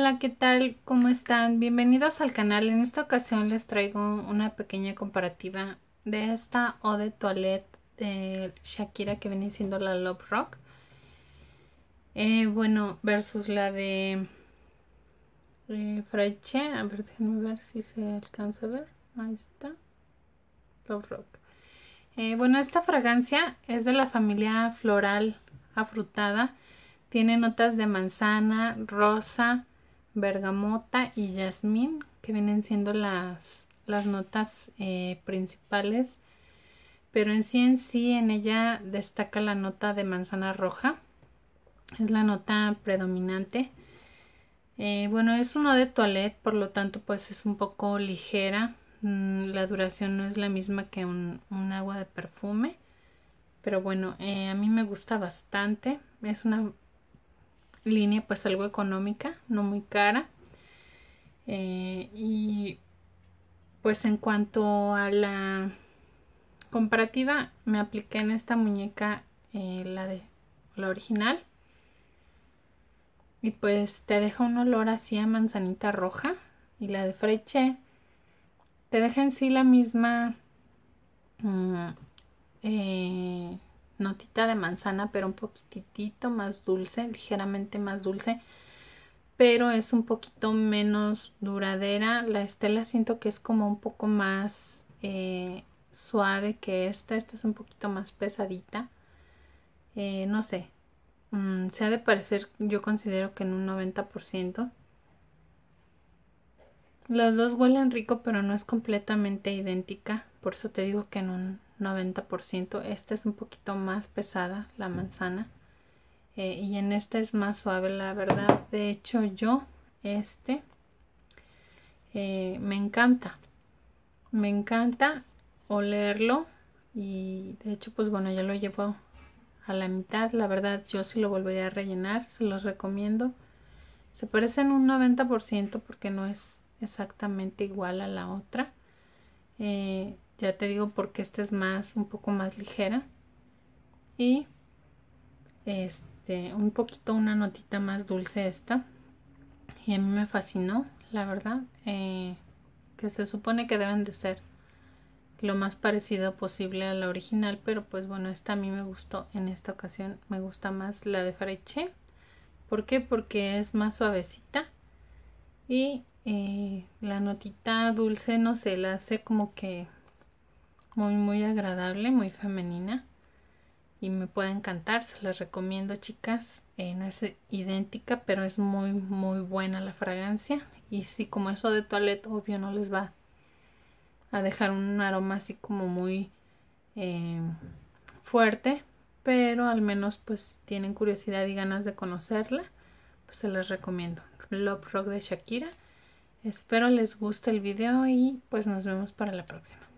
Hola, ¿qué tal? ¿Cómo están? Bienvenidos al canal. En esta ocasión les traigo una pequeña comparativa de esta Eau de Toilette de Shakira que viene siendo la Love Rock. Eh, bueno, versus la de eh, Fraiche. A ver, déjenme ver si se alcanza a ver. Ahí está. Love Rock. Eh, bueno, esta fragancia es de la familia floral afrutada. Tiene notas de manzana, rosa, bergamota y jazmín, que vienen siendo las, las notas eh, principales. Pero en sí en sí en ella destaca la nota de manzana roja. Es la nota predominante. Eh, bueno, es uno de toilette, por lo tanto pues es un poco ligera. Mm, la duración no es la misma que un, agua de perfume. Pero bueno, eh, a mí me gusta bastante. Es una línea pues algo económica, no muy cara. Eh, y pues en cuanto a la comparativa, me apliqué en esta muñeca eh, la de la original. Y pues te deja un olor así a manzanita roja. Y la de Freche te deja en sí la misma mm, eh, notita de manzana, pero un poquitito más dulce, ligeramente más dulce, pero es un poquito menos duradera. La estela siento que es como un poco más eh, suave que esta, esta es un poquito más pesadita. Eh, no sé, mm, se ha de parecer, yo considero que en un 90%. Las dos huelen rico, pero no es completamente idéntica. Por eso te digo que en un 90%. Esta es un poquito más pesada, la manzana. Eh, y en esta es más suave, la verdad. De hecho, yo, este, eh, me encanta. Me encanta olerlo. Y de hecho, pues bueno, ya lo llevo a la mitad. La verdad, yo sí lo volvería a rellenar. Se los recomiendo. Se parecen un 90% porque no es exactamente igual a la otra. Eh, ya te digo porque esta es más, un poco más ligera. Y este, un poquito una notita más dulce esta. Y a mí me fascinó, la verdad. Eh, que se supone que deben de ser lo más parecido posible a la original. Pero pues bueno, esta a mí me gustó en esta ocasión. Me gusta más la de Freche. ¿Por qué? Porque es más suavecita. Y eh, la notita dulce, no sé, la hace como que muy muy agradable, muy femenina. Y me puede encantar, se las recomiendo chicas, eh, no es idéntica pero es muy muy buena la fragancia. Y si como eso de toilette obvio no les va a dejar un aroma así como muy eh, fuerte. Pero al menos pues tienen curiosidad y ganas de conocerla pues se las recomiendo. Love Rock de Shakira. Espero les guste el video y pues nos vemos para la próxima